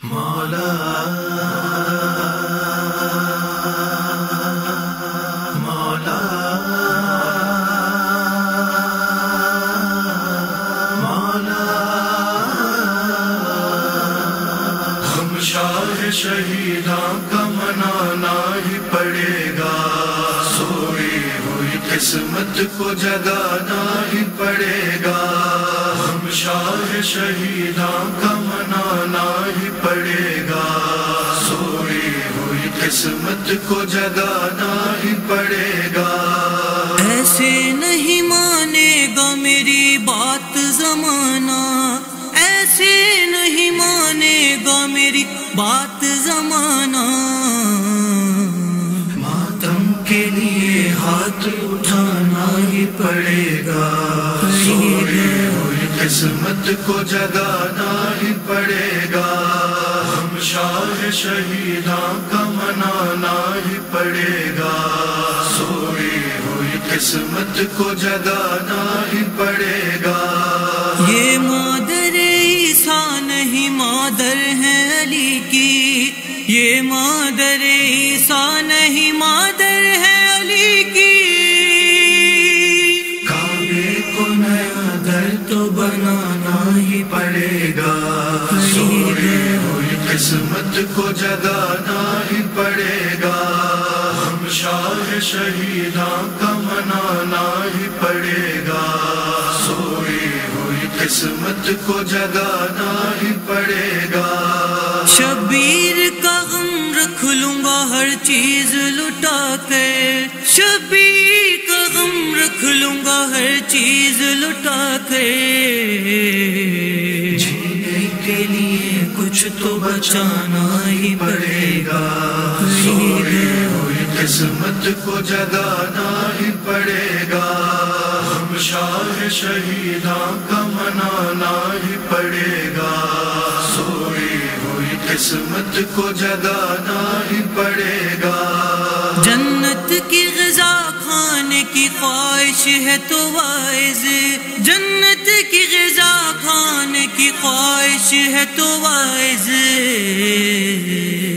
مولا مولا مولا ہم شاہ شہیداں کا منانا ہی پڑے گا۔ سوئی ہوئی قسمت کو جگانا ہی پڑے گا۔ شاہ شہیداں کا منانا ہی پڑے گا۔ سوئی ہوئی قسمت کو جگانا ہی پڑے گا۔ ایسے نہیں مانے گا میری بات زمانہ۔ ایسے نہیں مانے گا میری بات زمانہ۔ ماتم کے لیے ہاتھ اٹھانا ہی پڑے گا۔ سوئی قسمت کو جگانا ہی پڑے گا۔ ہم شاہ شہیداں کا منانا ہی پڑے گا۔ سوئی ہوئی قسمت کو جگانا ہی پڑے گا۔ یہ مادر عیسیٰ نہیں، مادر ہے علی کی۔ یہ مادر عیسیٰ نہیں، مادر قسمت کو جگانا ہی پڑے گا۔ ہم شاہ شہیداں کا منانا ہی پڑے گا۔ سوئی ہوئی قسمت کو جگانا ہی پڑے گا۔ شبیر کا غم رکھ لوں گا ہر چیز لٹا کر شبیر کا غم رکھ لوں گا ہر چیز لٹا کے۔ کچھ تو بچانا ہی پڑے گا۔ سوئی ہوئی قسمت کو جگانا ہی پڑے گا۔ ہم شاہ شہیداں کا منانا ہی پڑے گا۔ سوئی ہوئی قسمت کو جگانا ہی پڑے گا۔ جنت کی کی خواہش ہے تو وائز۔ جنت کی غذا کھانے کی خواہش ہے تو وائز۔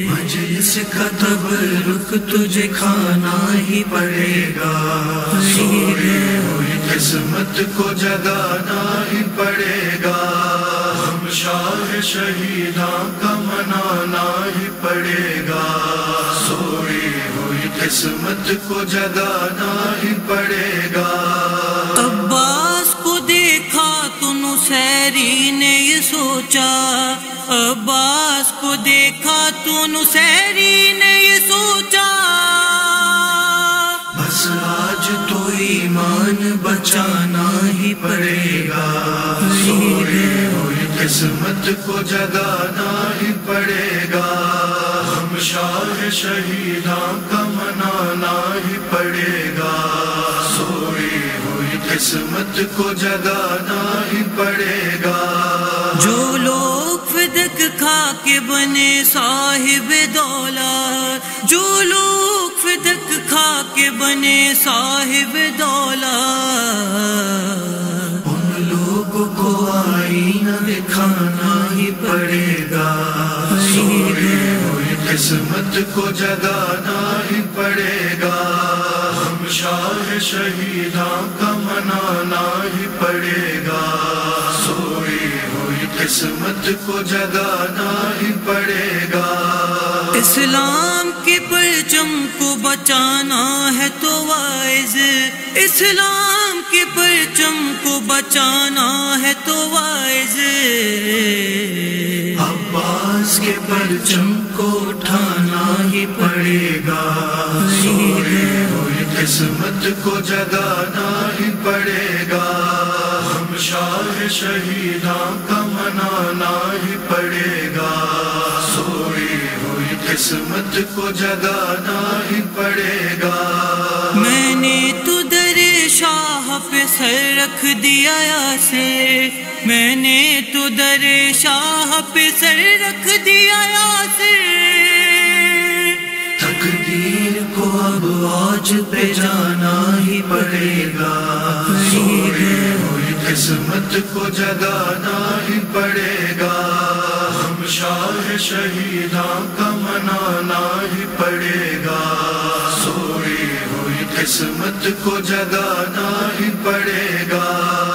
مجلس کا تبرک تجھے کھانا ہی پڑے گا۔ سوئی ہوئی قسمت کو جگانا ہی پڑے گا۔ ہم شاہ شہیداں کا منانا ہی پڑے گا۔ سوئی ہوئی قسمت کو جگانا ہی پڑے گا۔ عباس کو دیکھا تو نسیری نے یہ سوچا۔ عباس کو دیکھا تو نسیری نے یہ سوچا۔ بس آج تو ایمان بچانا ہی پڑے گا۔ سوئی ہوئی قسمت کو جگانا ہی پڑے گا۔ شہیداں کا منانا ہی پڑے گا۔ سوئی ہوئی قسمت کو جگانا ہی پڑے گا۔ جو لوگ فدک کھا کے بنے صاحب دولت جو لوگ فدک کھا کے بنے صاحب دولت۔ ان لوگوں کو آئینہ دکھانا قسمت کو جگانا ہی پڑے گا۔ ہم شاہ شہیداں کا منانا ہی پڑے گا۔ سوئی ہوئی قسمت کو جگانا ہی پڑے گا۔ اسلام کے پرچم کو بچانا ہے تو وائز۔ اسلام کے پرچم کو بچانا ہے تو وائز۔ عباس کے پرچم کو اٹھانا ہی پڑے گا۔ سوئی ہوئی قسمت کو جگانا ہی پڑے گا۔ ہم شاہ شہیداں کا منانا ہی پڑے گا۔ سوئی ہوئی قسمت کو جگانا ہی پڑے گا۔ میں نے تو در شاہ پہ سر رکھ دیا سے میں نے تو در شاہ پہ سر رکھ دیا سے تقدیر کو اب آج پہ جانا ہی پڑے گا۔ سوئی ہوئی قسمت کو جگانا ہی پڑے گا۔ ہم شاہ شہیداں کا منانا ہی پڑے گا۔ سوئی ہوئی قسمت کو جگانا ہی پڑے گا۔